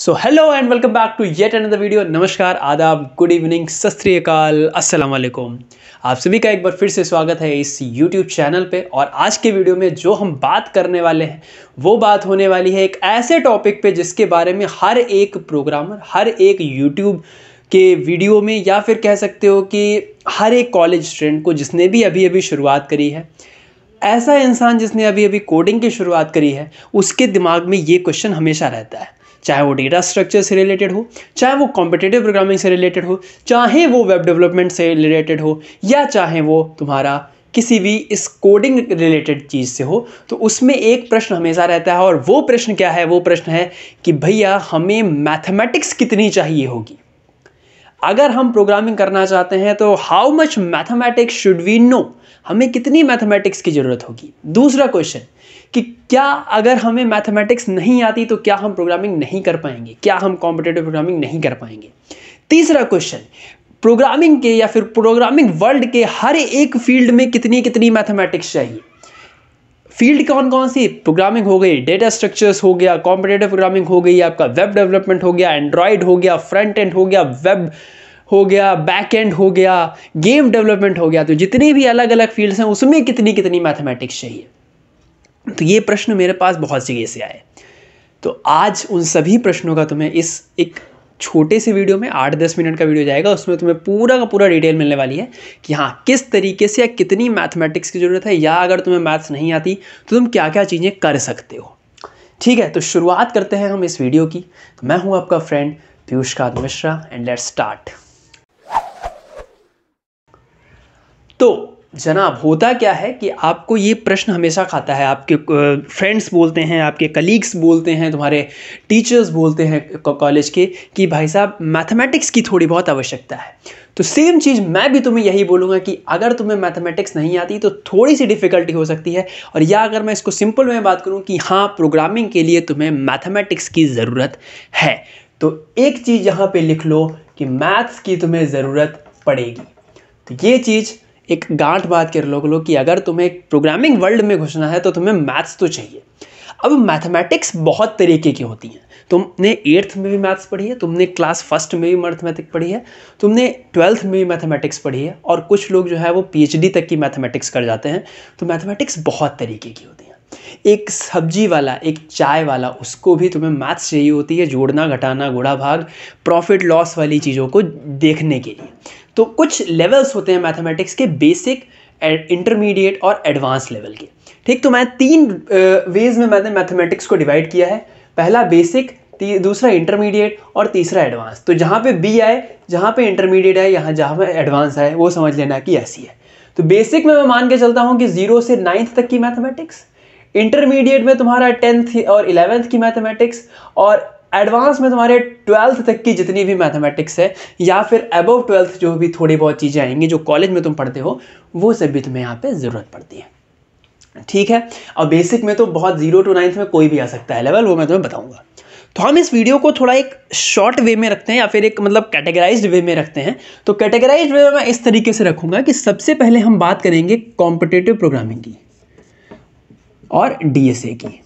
So hello and welcome back to yet another video नमस्कार आदाब good evening सत अस्सलाम वालेकुम आप सभी का एक बार फिर से स्वागत है इस यूट्यूब चैनल पे और आज के वीडियो में जो हम बात करने वाले हैं, वो बात होने वाली है एक ऐसे टॉपिक पे जिसके बारे में हर एक प्रोग्रामर हर एक यूट्यूब के वीडियो में या फिर कह सकते हो कि हर एक कॉलेज स्टूडेंट को जिसने भी अभी अभी शुरुआत करी है, ऐसा इंसान जिसने अभी अभी कोडिंग की शुरुआत करी है, उसके दिमाग में ये क्वेश्चन हमेशा रहता है। चाहे वो डेटा स्ट्रक्चर से रिलेटेड हो, चाहे वो कॉम्पिटेटिव प्रोग्रामिंग से रिलेटेड हो, चाहे वो वेब डेवलपमेंट से रिलेटेड हो, या चाहे वो तुम्हारा किसी भी इस कोडिंग रिलेटेड चीज़ से हो तो उसमें एक प्रश्न हमेशा रहता है और वो प्रश्न क्या है? वो प्रश्न है कि भैया, हमें मैथमेटिक्स कितनी चाहिए होगी? अगर हम प्रोग्रामिंग करना चाहते हैं तो how much mathematics should we know हमें कितनी मैथमेटिक्स की ज़रूरत होगी? दूसरा क्वेश्चन कि क्या अगर हमें मैथमेटिक्स नहीं आती तो क्या हम प्रोग्रामिंग नहीं कर पाएँगे? क्या हम कॉम्पिटेटिव प्रोग्रामिंग नहीं कर पाएँगे? तीसरा क्वेश्चन प्रोग्रामिंग के या फिर प्रोग्रामिंग वर्ल्ड के हर एक फ़ील्ड में कितनी कितनी मैथमेटिक्स चाहिए? फ़ील्ड कौन कौन सी? प्रोग्रामिंग हो गई डेटा स्ट्रक्चर्स हो गया कॉम्पिटेटिव प्रोग्रामिंग हो गई, आपका वेब डेवलपमेंट हो गया एंड्रॉयड हो गया फ्रंट एंड हो गया वेब हो गया बैक एंड हो गया गेम डेवलपमेंट हो गया। तो जितनी भी अलग अलग फील्ड्स हैं, उसमें कितनी कितनी मैथमेटिक्स चाहिए? तो ये प्रश्न मेरे पास बहुत जगह से आए। तो आज उन सभी प्रश्नों का तुम्हें इस एक छोटे से वीडियो में, आठ दस मिनट का वीडियो जाएगा, उसमें तुम्हें पूरा का पूरा डिटेल मिलने वाली है कि हाँ किस तरीके से या कितनी मैथमेटिक्स की ज़रूरत है, या अगर तुम्हें मैथ्स नहीं आती तो तुम क्या क्या चीज़ें कर सकते हो। ठीक है तो शुरुआत करते हैं हम इस वीडियो की। तो मैं हूँ आपका friend Piyush Kant Mishra and let's start तो जनाब, होता क्या है कि आपको ये प्रश्न हमेशा खाता है? आपके फ्रेंड्स बोलते हैं, आपके कलीग्स बोलते हैं, तुम्हारे टीचर्स बोलते हैं कॉलेज के कि भाई साहब मैथमेटिक्स की थोड़ी बहुत आवश्यकता है। तो सेम चीज़ मैं भी तुम्हें यही बोलूँगा कि अगर तुम्हें मैथमेटिक्स नहीं आती तो थोड़ी सी डिफ़िकल्टी हो सकती है। और या अगर मैं इसको सिंपल में बात करूँ कि हाँ प्रोग्रामिंग के लिए तुम्हें मैथमेटिक्स की ज़रूरत है। तो एक चीज़ यहाँ पर लिख लो कि मैथ्स की तुम्हें ज़रूरत पड़ेगी। तो ये चीज़ एक गांठ बात कर लो कि अगर तुम्हें प्रोग्रामिंग वर्ल्ड में घुसना है तो तुम्हें मैथ्स तो चाहिए। अब मैथमेटिक्स बहुत तरीके की होती हैं। तुमने एट्थ में भी मैथ्स पढ़ी है, तुमने क्लास फ़र्स्ट में भी मैथमेटिक्स पढ़ी है, तुमने ट्वेल्थ में भी मैथमेटिक्स पढ़ी है, और कुछ लोग जो है वो पीएचडी तक की मैथमेटिक्स कर जाते हैं तो मैथमेटिक्स बहुत तरीके की होती है। एक सब्ज़ी वाला, एक चाय वाला, उसको भी तुम्हें मैथ्स चाहिए होती है, जोड़ना, घटाना गुड़ा भाग प्रॉफिट लॉस वाली चीज़ों को देखने के लिए। तो कुछ लेवल्स होते हैं मैथमेटिक्स के बेसिक इंटरमीडिएट और एडवांस लेवल के। ठीक तो मैं तीन वेज में मैंने मैथमेटिक्स को डिवाइड किया है। पहला बेसिक दूसरा इंटरमीडिएट और तीसरा एडवांस तो जहाँ पे बी आए, जहाँ पे इंटरमीडिएट आए, यहाँ जहाँ पे एडवांस आए, वो समझ लेना कि ऐसी है। तो बेसिक में मैं मान के चलता हूँ कि ज़ीरो से नाइन्थ तक की मैथमेटिक्स इंटरमीडिएट में तुम्हारा टेंथ और इलेवेंथ की मैथमेटिक्स और एडवांस में तुम्हारे ट्वेल्थ तक की जितनी भी मैथमेटिक्स है, या फिर अबव ट्वेल्थ जो भी थोड़ी बहुत चीज़ें आएँगी जो कॉलेज में तुम पढ़ते हो, वो सब भी तुम्हें यहाँ पे ज़रूरत पड़ती है। ठीक है? और बेसिक में तो बहुत ज़ीरो टू नाइन्थ में कोई भी आ सकता है लेवल वो मैं तुम्हें बताऊँगा। तो हम इस वीडियो को थोड़ा एक शॉर्ट वे में रखते हैं, या फिर एक मतलब कैटेगराइज्ड वे में रखते हैं। तो कैटेगराइज्ड वे में मैं इस तरीके से रखूँगा कि सबसे पहले हम बात करेंगे कॉम्पिटेटिव प्रोग्रामिंग की और डीएसए की।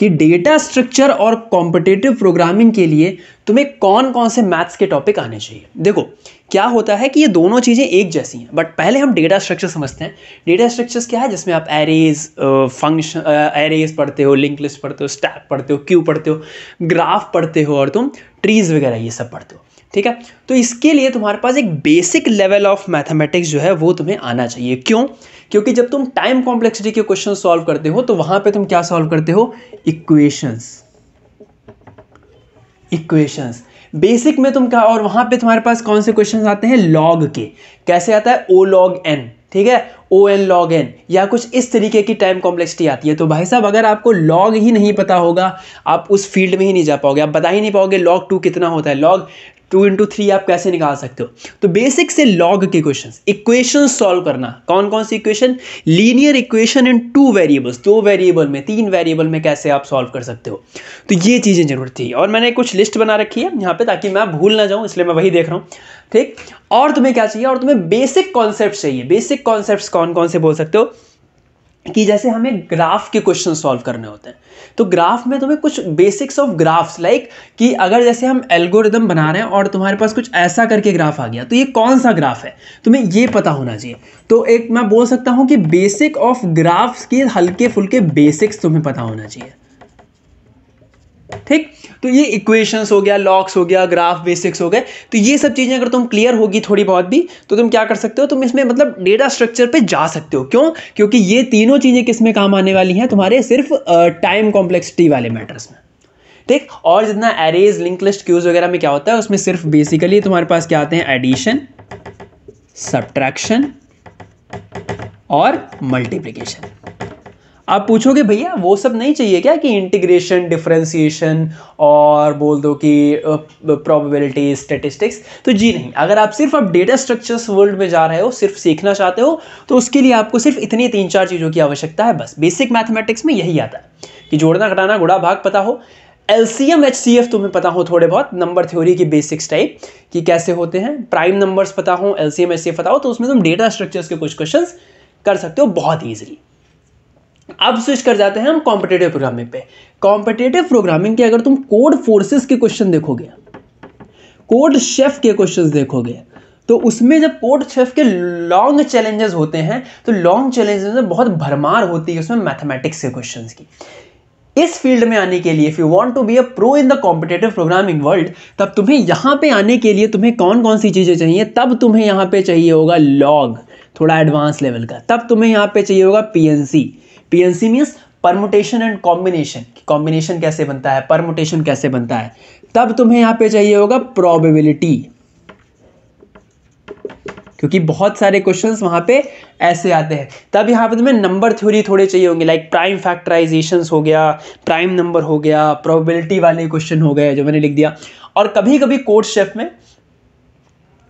कि डेटा स्ट्रक्चर और कॉम्पिटेटिव प्रोग्रामिंग के लिए तुम्हें कौन कौन से मैथ्स के टॉपिक आने चाहिए। देखो क्या होता है कि ये दोनों चीज़ें एक जैसी हैं। बट पहले हम डेटा स्ट्रक्चर समझते हैं। डेटा स्ट्रक्चर्स क्या है? जिसमें आप एरेज फ़ंक्शन एरेज पढ़ते हो लिंक लिस्ट पढ़ते हो स्टैक पढ़ते हो क्यू पढ़ते हो ग्राफ पढ़ते हो और तुम ट्रीज वगैरह ये सब पढ़ते हो। ठीक है? तो इसके लिए तुम्हारे पास एक बेसिक लेवल ऑफ़ मैथमेटिक्स जो है, वो तुम्हें आना चाहिए। क्यों? क्योंकि जब तुम टाइम कॉम्प्लेक्सिटी के क्वेश्चन सॉल्व करते हो तो वहाँ पे तुम क्या सॉल्व करते हो? इक्वेशंस इक्वेशंस बेसिक में तुम कहा, और वहाँ पे तुम्हारे पास कौन से क्वेश्चन आते हैं? लॉग के। कैसे आता है? ओ लॉग एन ठीक है? ओ एन लॉग एन या कुछ इस तरीके की टाइम कॉम्प्लेक्सिटी आती है। तो भाई साहब, अगर आपको लॉग ही नहीं पता होगा, आप उस फ़ील्ड में ही नहीं जा पाओगे। आप बता ही नहीं पाओगे लॉग टू कितना होता है। लॉग टू इंटू थ्री आप कैसे निकाल सकते हो? तो बेसिक से लॉग के क्वेश्चन इक्वेशन सॉल्व करना। कौन कौन सी equation linear equation in two variables दो वेरिएबल में, तीन वेरिएबल में कैसे आप सॉल्व कर सकते हो? तो ये चीज़ें ज़रूरत थी। और मैंने कुछ लिस्ट बना रखी है यहाँ पे ताकि मैं भूल ना जाऊँ, इसलिए मैं वही देख रहा हूँ। ठीक? और तुम्हें क्या चाहिए? और तुम्हें बेसिक कॉन्सेप्ट चाहिए। बेसिक कॉन्सेप्ट कौन कौन से बोल सकते हो? कि जैसे हमें ग्राफ के क्वेश्चन सॉल्व करने होते हैं। तो ग्राफ में तुम्हें कुछ बेसिक्स ऑफ़ ग्राफ्स लाइक कि अगर जैसे हम एल्गोरिदम बना रहे हैं और तुम्हारे पास कुछ ऐसा करके ग्राफ आ गया तो ये कौन सा ग्राफ है? तुम्हें ये पता होना चाहिए। तो एक मैं बोल सकता हूँ कि बेसिक ऑफ़ ग्राफ्स के हल्के फुल्के बेसिक्स तुम्हें पता होना चाहिए। ठीक? तो ये इक्वेशंस हो गया लॉक्स हो गया ग्राफ बेसिक्स हो गए। तो ये सब चीज़ें अगर तुम क्लियर होगी थोड़ी बहुत भी तो तुम क्या कर सकते हो? तुम इसमें मतलब डेटा स्ट्रक्चर पे जा सकते हो। क्यों? क्योंकि ये तीनों चीज़ें किसमें काम आने वाली हैं? तुम्हारे सिर्फ़ टाइम कॉम्प्लेक्सिटी वाले मैटर्स में। ठीक? और जितना एरेज लिंक लिस्ट क्यूज वगैरह में क्या होता है, उसमें सिर्फ़ बेसिकली तुम्हारे पास क्या आते हैं? एडिशन सब्ट्रैक्शन और मल्टीप्लीकेशन आप पूछोगे, भैया, वो सब नहीं चाहिए क्या कि इंटीग्रेशन डिफ्रेंसिएशन और बोल दो कि प्रोबेबिलिटी स्टेटिस्टिक्स तो जी नहीं। अगर आप सिर्फ़ अब डेटा स्ट्रक्चर्स वर्ल्ड में जा रहे हो, सिर्फ़ सीखना चाहते हो तो उसके लिए आपको सिर्फ़ इतनी तीन चार चीज़ों की आवश्यकता है, बस। बेसिक मैथमेटिक्स में यही आता है कि जोड़ना, घटाना गुड़ा भाग, पता हो। L C M H C F तुम्हें पता हो थोड़े बहुत नंबर थ्योरी की बेसिक्स टाइप कि कैसे होते हैं। प्राइम नंबर्स पता हो L C M H C F पता हो तो उसमें तुम डेटा स्ट्रक्चर्स के कुछ क्वेश्चन कर सकते हो बहुत ईजिली अब स्विच कर जाते हैं हम कॉम्पिटेटिव प्रोग्रामिंग पे। कॉम्पिटेटिव प्रोग्रामिंग के अगर तुम कोड फोर्सेस के क्वेश्चन देखोगे कोड शेफ के क्वेश्चंस देखोगे तो उसमें जब कोड शेफ के लॉन्ग चैलेंजेस होते हैं तो लॉन्ग चैलेंजेस में बहुत भरमार होती है उसमें मैथमेटिक्स के क्वेश्चंस की। इस फ़ील्ड में आने के लिए if you want to be a pro in the competitive programming world तब तुम्हें यहाँ पे आने के लिए तुम्हें कौन कौन सी चीज़ें चाहिए? तब तुम्हें यहाँ पे चाहिए होगा लॉग थोड़ा एडवांस लेवल का। तब तुम्हें यहाँ पे चाहिए होगा PNC PNC means permutation and combination combination कैसे बनता है? परमुटेशन कैसे बनता है? तब तुम्हें यहाँ पे चाहिए होगा प्रोबेबिलिटी क्योंकि बहुत सारे क्वेश्चंस वहाँ पे ऐसे आते हैं। तब यहाँ पे तुम्हें नंबर थ्योरी थोड़े चाहिए होंगे लाइक प्राइम फैक्टराइजेशन हो गया प्राइम नंबर हो गया प्रोबेबिलिटी वाले क्वेश्चन हो गए जो मैंने लिख दिया। और कभी कभी कोर्स शेफ में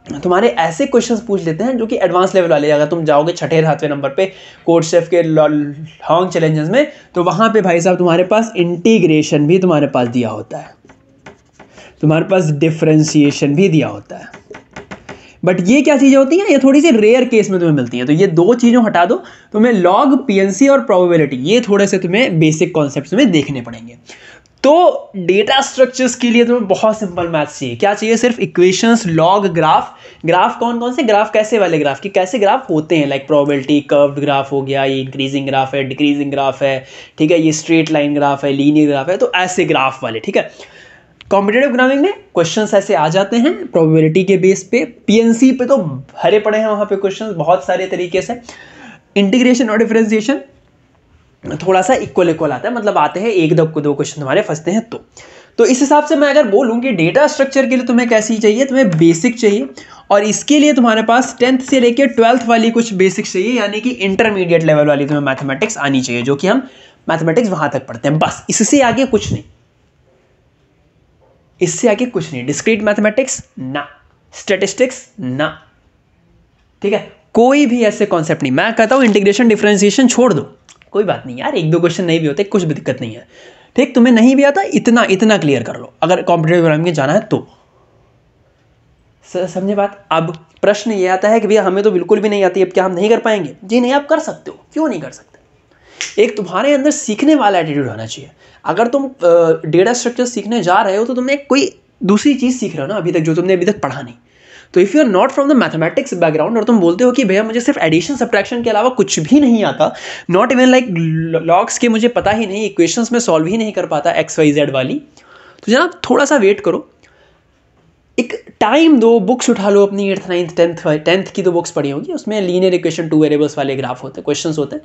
तुम्हारे ऐसे क्वेश्चंस पूछ लेते हैं जो कि एडवांस लेवल वाले। अगर तुम जाओगे छठे, सातवें नंबर पे कोर्ट शेफ के लॉन्ग चैलेंजेस में तो वहाँ पे भाई साहब तुम्हारे पास इंटीग्रेशन भी तुम्हारे पास दिया होता है। तुम्हारे पास डिफ्रेंसिएशन भी दिया होता है। बट ये क्या चीज़ें होती हैं? ये थोड़ी सी रेयर केस में तुम्हें मिलती हैं। तो ये दो चीज़ों हटा दो। तुम्हें लॉग पीएनसी और प्रोबेबिलिटी ये थोड़े से तुम्हें बेसिक कॉन्सेप्ट में देखने पड़ेंगे। तो डेटा स्ट्रक्चर्स के लिए तुम्हें बहुत सिंपल मैथ चाहिए। क्या चाहिए? सिर्फ़ इक्वेशंस लॉग ग्राफ ग्राफ कौन कौन से? ग्राफ कैसे वाले ग्राफ कि कैसे ग्राफ होते हैं? लाइक प्रोबेबिलिटी कर्व्ड ग्राफ हो गया, ये इंक्रीजिंग ग्राफ है डिक्रीजिंग ग्राफ है, ठीक है? ये स्ट्रेट लाइन ग्राफ है लीनियर ग्राफ है तो ऐसे ग्राफ वाले, ठीक है? कॉम्पिटेटिव प्रोग्रामिंग में क्वेश्चंस ऐसे आ जाते हैं प्रोबेबिलिटी के बेस पे। पीएनसी पे तो भरे पड़े हैं वहाँ पे क्वेश्चंस बहुत सारे तरीके से। इंटीग्रेशन और डिफरेंशिएशन थोड़ा सा इक्वल इक्वल आता है। मतलब आते हैं एक दो दो क्वेश्चन तुम्हारे फंसते हैं तो। तो इस हिसाब से मैं अगर बोलूँ कि डेटा स्ट्रक्चर के लिए तुम्हें कैसी चाहिए, तुम्हें बेसिक चाहिए, और इसके लिए तुम्हारे पास टेंथ से लेकर ट्वेल्थ वाली कुछ बेसिक्स चाहिए, यानी कि इंटरमीडिएट लेवल वाली तुम्हें मैथमेटिक्स आनी चाहिए, जो कि हम मैथमेटिक्स वहाँ तक पढ़ते हैं। बस, इससे आगे कुछ नहीं। इससे आगे कुछ नहीं। डिस्क्रीट मैथमेटिक्स ना। स्टेटिस्टिक्स ना। ठीक है? कोई भी ऐसे कॉन्सेप्ट नहीं। मैं कहता हूँ इंटीग्रेशन डिफ्रेंसिएशन छोड़ दो। कोई बात नहीं यार, एक दो क्वेश्चन नहीं भी होते, कुछ भी दिक्कत नहीं है। ठीक, तुम्हें नहीं भी आता, इतना इतना क्लियर कर लो। अगर कॉम्पिटेटिव प्रोग्रामिंग में जाना है तो। समझे बात? अब प्रश्न ये आता है कि भैया, हमें तो बिल्कुल भी नहीं आती, अब क्या हम नहीं कर पाएँगे? जी नहीं, आप कर सकते हो। क्यों नहीं कर सकते? एक तुम्हारे अंदर सीखने वाला एटीट्यूड होना चाहिए। अगर तुम डेटा स्ट्रक्चर सीखने जा रहे हो तो तुमने कोई दूसरी चीज़ सीख रहे हो ना, अभी तक जो तुमने अभी तक पढ़ा नहीं। तो if you are not from the mathematics background और तुम बोलते हो कि भैया मुझे सिर्फ़ एडिशन सब्ट्रैक्शन के अलावा कुछ भी नहीं आता नॉट इवन लाइक लॉग्स के मुझे पता ही नहीं इक्वेशंस में सॉल्व ही नहीं कर पाता एक्स वाई जेड वाली। तो जनाब थोड़ा सा वेट करो। एक टाइम दो बुक्स उठा लो अपनी एट्थ नाइन्थ टेंथ टेंथ की तो बुक्स पढ़ी होगी, उसमें लीनियर इक्वेशन टू वेरिएबल्स वाले ग्राफ होते क्वेश्चंस होते। हैं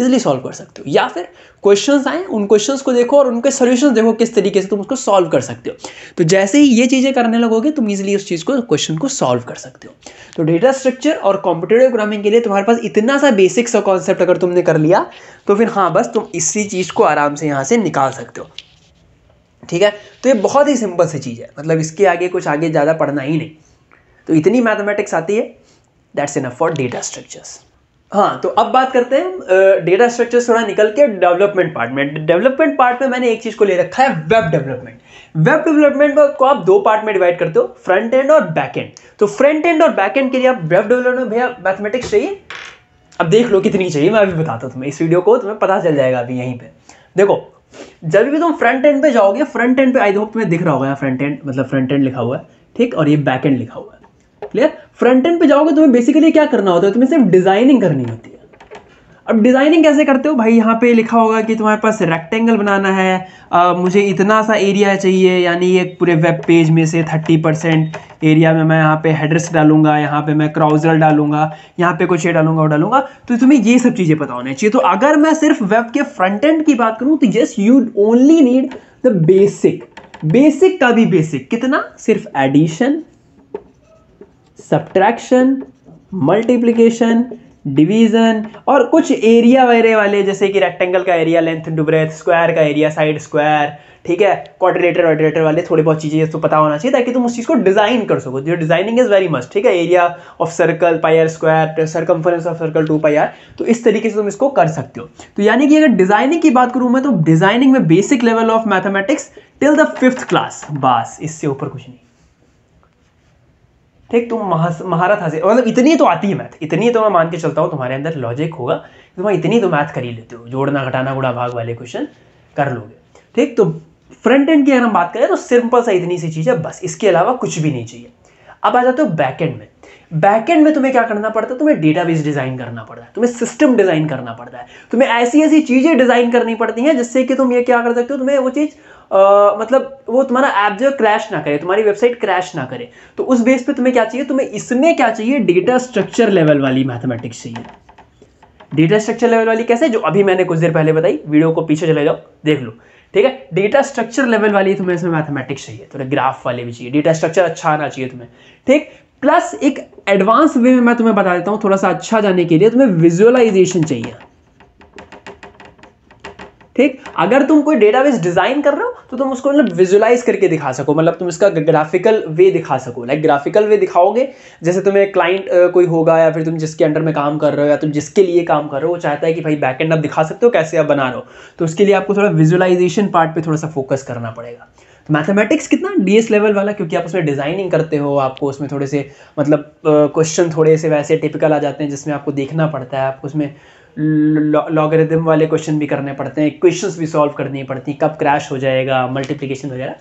इजिली सॉल्व कर सकते हो। या फिर क्वेश्चंस आए, उन क्वेश्चंस को देखो और उनके सॉल्यूशंस देखो किस तरीके से तुम उसको सॉल्व कर सकते हो। तो जैसे ही ये चीज़ें करने लगोगे, तुम इजिली उस चीज़ को क्वेश्चन को सॉल्व कर सकते हो। तो डेटा स्ट्रक्चर और कॉम्पिटेटिव प्रोग्रामिंग के लिए तुम्हारे पास इतना सा बेसिक सा कॉन्सेप्ट अगर तुमने कर लिया तो फिर हाँ बस तुम इसी चीज़ को आराम से यहाँ से निकाल सकते हो। ठीक है? तो ये बहुत ही सिंपल सी चीज़ है। मतलब इसके आगे कुछ आगे ज़्यादा पढ़ना ही नहीं। तो इतनी मैथमेटिक्स आती है। That's enough for data structures हाँ तो अब बात करते हैं डेटा स्ट्रक्चर थोड़ा निकल के डेवलपमेंट पार्ट में। डेवलपमेंट पार्ट में मैंने एक चीज़ को ले रखा है वेब डेवलपमेंट वेब डेवलपमेंट को आप दो पार्ट में डिवाइड करते हो फ्रंट एंड और बैक एंड तो फ्रंट एंड और बैक एंड के लिए आप वेब डेवलपमेंट भैया मैथमेटिक्स चाहिए? अब देख लो कितनी चाहिए, मैं अभी बताता हूँ तुम्हें। इस वीडियो को तुम्हें पता चल जाएगा अभी यहीं पर देखो, जब भी तुम फ्रंट एंड पे जाओगे फ्रंट एंड पे आई होप तुम्हें दिख रहा होगा फ्रंट एंड मतलब फ्रंट एंड लिखा हुआ है, ठीक? और ये बैक एंड लिखा हुआ है। क्लियर फ्रंट एंड पे जाओगे तुम्हें बेसिकली क्या करना होता है? तुम्हें सिर्फ़ डिज़ाइनिंग करनी होती है। अब डिज़ाइनिंग कैसे करते हो? भाई यहाँ पे लिखा होगा कि तुम्हारे पास रेक्टेंगल बनाना है। आ, मुझे इतना सा एरिया चाहिए यानी ये पूरे वेब पेज में से थर्टी परसेंट एरिया में मैं यहाँ पे हेडर्स डालूँगा यहाँ पे मैं क्राउजर डालूँगा यहाँ पे कुछ ये डालूँगा वो डालूँगा। तो तुम्हें ये सब चीज़ें पता होनी चाहिए। तो अगर मैं सिर्फ़ वेब के फ्रंट एंड की बात करूँ तो just you only need the basic basic का भी बेसिक कितना? सिर्फ़ एडिशन सब्ट्रैक्शन मल्टीप्लीकेशन डिवीज़न और कुछ एरिया वेरे वाले, जैसे कि रेक्टेंगल का area length to breadth square का एरिया साइड स्क्वायर ठीक है? क्वाड्रिलेटर वाड्रिलेटर वाले थोड़ी बहुत चीज़ें तो पता होना चाहिए, ताकि तुम उस चीज़ को डिज़ाइन कर सको। जो डिज़ाइनिंग इज़ वेरी मस्ट ठीक है? Area of circle pi r square circumference of circle two pi r तो इस तरीके से तुम इसको कर सकते हो। तो यानी कि अगर डिज़ाइनिंग की बात करूँ मैं तो डिज़ाइनिंग में basic level of mathematics till the fifth class बस, इससे ऊपर कुछ नहीं। ठीक, तुम महारत हासिल मतलब इतनी तो आती है मैथ इतनी तो मैं मान के चलता हूँ, तुम्हारे अंदर लॉजिक होगा तुम इतनी तो मैथ कर ही लेते हो, जोड़ना, घटाना गुड़ा भाग वाले क्वेश्चन कर लोगे। ठीक तो फ्रंट एंड की अगर हम बात करें तो सिंपल सा इतनी सी चीज़ है, बस, इसके अलावा कुछ भी नहीं चाहिए। अब आ जाते हो बैक एंड में। बैक एंड में तुम्हें क्या करना पड़ता है? तुम्हें डेटाबेस डिज़ाइन करना पड़ता है, तुम्हें सिस्टम डिज़ाइन करना पड़ता है, तुम्हें ऐसी ऐसी चीज़ें डिज़ाइन करनी पड़ती हैं, जिससे कि तुम ये क्या कर सकते हो, तुम्हें वो चीज़ मतलब वो तुम्हारा ऐप जो क्रैश ना करे, तुम्हारी वेबसाइट क्रैश ना करे। तो उस बेस पे तुम्हें क्या चाहिए? तुम्हें इसमें क्या चाहिए? डेटा स्ट्रक्चर लेवल वाली मैथमेटिक्स चाहिए। डेटा स्ट्रक्चर लेवल वाली कैसे? जो अभी मैंने कुछ देर पहले बताई वीडियो को पीछे चले जाओ, देख लो। ठीक है? डेटा स्ट्रक्चर लेवल वाली तुम्हें इसमें मैथमेटिक्स चाहिए। थोड़े ग्राफ वाले भी चाहिए। डेटा स्ट्रक्चर अच्छा आना चाहिए तुम्हें। ठीक? प्लस एक एडवांस वे में मैं तुम्हें बता देता हूँ, थोड़ा सा अच्छा जाने के लिए तुम्हें विजुअलाइजेशन चाहिए। ठीक? अगर तुम कोई डेटाबेस डिज़ाइन कर रहे हो तो तुम उसको मतलब विजुलाइज करके दिखा सको। मतलब तुम इसका ग्राफिकल वे दिखा सको। लाइक ग्राफिकल वे दिखाओगे, जैसे तुम्हें क्लाइंट कोई होगा, या फिर तुम जिसके अंडर में काम कर रहे हो, या तुम जिसके लिए काम कर रहे हो, वो चाहता है कि भाई बैक एंड आप दिखा सकते हो, कैसे आप बना रहे हो। तो उसके लिए आपको थोड़ा विजुअलाइजेशन पार्ट पर थोड़ा सा फोकस करना पड़ेगा। तो मैथमेटिक्स कितना डीएस लेवल वाला, क्योंकि आप उसमें डिज़ाइनिंग करते हो, आपको उसमें थोड़े से मतलब क्वेश्चन थोड़े से वैसे टिपिकल आ जाते हैं, जिसमें आपको देखना पड़ता है, आपको उसमें लॉगरिदम वाले क्वेश्चन भी करने पड़ते हैं इक्वेशंस भी सॉल्व करनी पड़ती हैं, कब क्रैश हो जाएगा मल्टीप्लिकेशन वगैरह।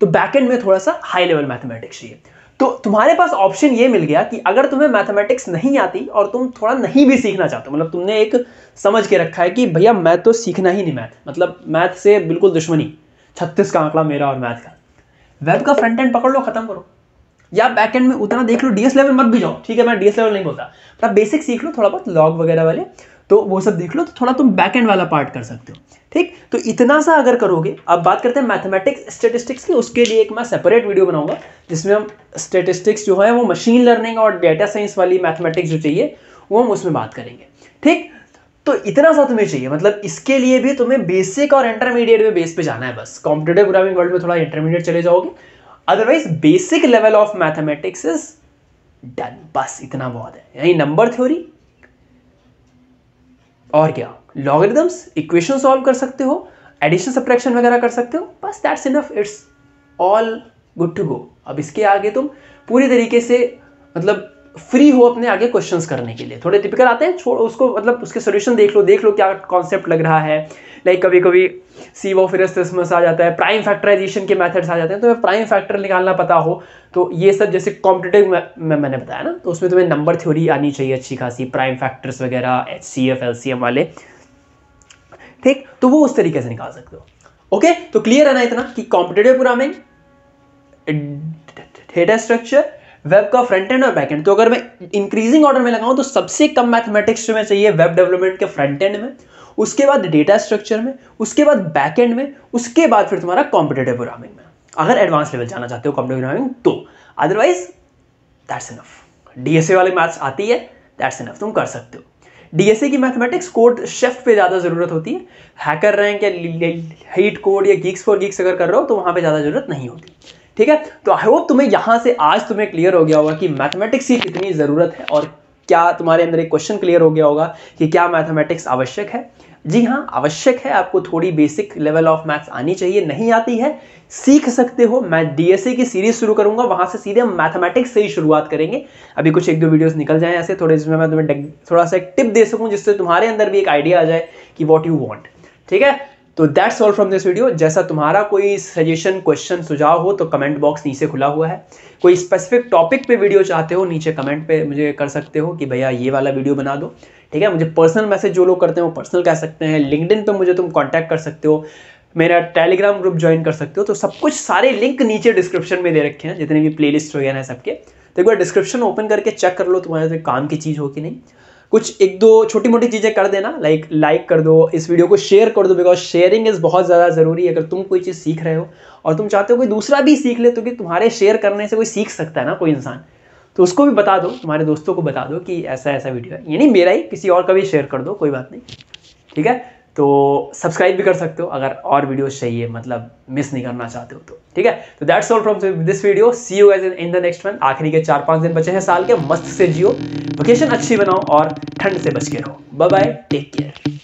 तो बैक एंड में थोड़ा सा हाई लेवल मैथमेटिक्स चाहिए। तो तुम्हारे पास ऑप्शन ये मिल गया कि अगर तुम्हें मैथमेटिक्स नहीं आती और तुम थोड़ा नहीं भी सीखना चाहते मतलब तुमने एक समझ के रखा है कि भैया मैं तो सीखना ही नहीं मैथ मतलब मैथ से बिल्कुल दुश्मनी, छत्तीस का आंकड़ा मेरा और मैथ का। वेब का फ्रंट एंड पकड़ लो, खत्म करो। या बैक एंड में उतना देख लो डीएस लेवल मत भी जाओ, ठीक है, मैं डीएस लेवल नहीं बोलता, पर बेसिक सीख लो, थोड़ा बहुत लॉग वगैरह वाले। तो वो सब देख लो तो थोड़ा तुम बैक एंड वाला पार्ट कर सकते हो। ठीक? तो इतना सा अगर करोगे, अब बात करते हैं मैथमेटिक्स स्टेटिस्टिक्स की, उसके लिए एक मैं सेपरेट वीडियो बनाऊँगा, जिसमें हम स्टेटिस्टिक्स जो है, वो मशीन लर्निंग और डेटा साइंस वाली मैथमेटिक्स जो चाहिए, वो हम उसमें बात करेंगे। ठीक? तो इतना सा तुम्हें चाहिए मतलब इसके लिए भी तुम्हें बेसिक और इंटरमीडिएट में बेस पे जाना है बस। कॉम्पिटेटिव प्रोग्रामिंग वर्ल्ड में थोड़ा इंटरमीडिएट चले जाओगे। Otherwise basic level of mathematics is done बस, इतना बहुत है। यानी नंबर थ्योरी और क्या? लॉगरिदम्स इक्वेशन सॉल्व कर सकते हो एडिशन सब्ट्रैक्शन वगैरह कर सकते हो, बस that's enough it's all good to go अब इसके आगे तुम पूरी तरीके से मतलब फ्री हो अपने आगे क्वेश्चंस करने के लिए। थोड़े टिपिकल आते हैं, छोड़, उसको मतलब उसके सोल्यूशन देख लो देख लो क्या कॉन्सेप्ट लग रहा है। लाइक कभी कभी सी वो फिर आ जाता है प्राइम फैक्टराइजेशन के मेथड्स आ जाते हैं तो प्राइम फैक्टर निकालना पता हो तो ये सब जैसे कॉम्पिटेटिव में मैंने बताया ना तो उसमें तुम्हें नंबर थ्योरी आनी चाहिए अच्छी खासी प्राइम फैक्टर्स वगैरह H C F L C M वाले। ठीक? तो वो उस तरीके से निकाल सकते हो। ओके तो क्लियर है ना इतना कि competitive programming data structure web का फ्रंट एंड और बैक एंड तो अगर मैं इंक्रीजिंग ऑर्डर में लगाऊँ तो सबसे कम मैथमेटिक्स में चाहिए वेब डेवलपमेंट के फ्रंट एंड में, उसके बाद डेटा स्ट्रक्चर में, उसके बाद बैक एंड में, उसके बाद फिर तुम्हारा कॉम्पिटेटिव प्रोग्रामिंग में। अगर एडवांस लेवल जाना चाहते हो कॉम्पिटेटिव प्रोग्रामिंग तो। अदरवाइज़ दैट्स इनफ डीएसए वाले मैथ्स आती है दैट्स इनफ तुम कर सकते हो। डीएसए की मैथमेटिक्स कोड शिफ्ट पे ज़्यादा ज़रूरत होती है। हैकर रैंक या हीट कोड या गीक्स फॉर गीक्स अगर कर रहे हो तो वहाँ पे ज़्यादा ज़रूरत नहीं होती। ठीक है? तो आई होप तुम्हें यहाँ से आज तुम्हें क्लियर हो गया होगा कि मैथमेटिक्स की कितनी ज़रूरत है और क्या तुम्हारे अंदर एक क्वेश्चन क्लियर हो गया होगा कि क्या मैथमेटिक्स आवश्यक है। जी हाँ आवश्यक है, आपको थोड़ी बेसिक लेवल ऑफ़ मैथ्स आनी चाहिए, नहीं आती है। सीख सकते हो, मैं डीएसए की सीरीज़ शुरू करूँगा, वहाँ से सीधे मैथमेटिक्स से ही शुरुआत करेंगे। अभी कुछ एक दो वीडियोस निकल जाए ऐसे थोड़े जिसमें मैं तुम्हें थोड़ा सा एक टिप दे सकूँ, जिससे तुम्हारे अंदर भी एक आइडिया आ जाए कि वॉट यू वॉन्ट ठीक है? तो that's all from this video जैसा तुम्हारा कोई सजेशन क्वेश्चन सुझाव हो तो कमेंट बॉक्स नीचे खुला हुआ है। कोई स्पेसिफिक टॉपिक पे वीडियो चाहते हो, नीचे कमेंट पे मुझे कर सकते हो कि भैया ये वाला वीडियो बना दो। ठीक है? मुझे पर्सनल मैसेज जो लोग करते हैं, वो पर्सनल कह सकते हैं। लिंकडिन पे मुझे तुम कॉन्टैक्ट कर सकते हो। मेरा टेलीग्राम ग्रुप ज्वाइन कर सकते हो। तो सब कुछ सारे लिंक नीचे डिस्क्रिप्शन में दे रखे हैं, जितने भी प्लेलिस्ट वगैरह हैं सबके। तो एक बार डिस्क्रिप्शन ओपन करके चेक कर लो, तुम्हारे काम की चीज़ हो कि नहीं। कुछ एक दो छोटी मोटी चीज़ें कर देना लाइक लाइक कर दो, इस वीडियो को शेयर कर दो बिकॉज़ शेयरिंग इज़ बहुत ज़्यादा ज़रूरी है, अगर तुम कोई चीज़ सीख रहे हो और तुम चाहते हो कोई दूसरा भी सीख ले तो कि तुम्हारे शेयर करने से कोई सीख सकता है ना, कोई इंसान। तो उसको भी बता दो, तुम्हारे दोस्तों को बता दो कि ऐसा ऐसा वीडियो है। यानी मेरा ही किसी और का भी शेयर कर दो, कोई बात नहीं। ठीक है? तो सब्सक्राइब भी कर सकते हो, अगर और वीडियोस चाहिए मतलब मिस नहीं करना चाहते हो तो। ठीक है? तो that's all from this video see you again the next one आखिरी के चार पाँच दिन बचे हैं साल के। मस्त से जियो। वोकेशन अच्छी बनाओ और ठंड से बच के रहो। Bye bye take care